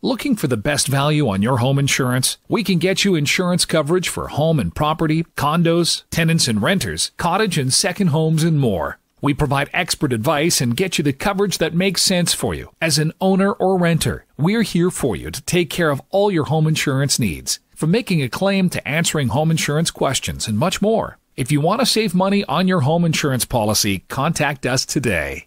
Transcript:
Looking for the best value on your home insurance? We can get you insurance coverage for home and property, condos, tenants and renters, cottage and second homes, and more. We provide expert advice and get you the coverage that makes sense for you. As an owner or renter, we're here for you to take care of all your home insurance needs, from making a claim to answering home insurance questions and much more. If you want to save money on your home insurance policy, contact us today.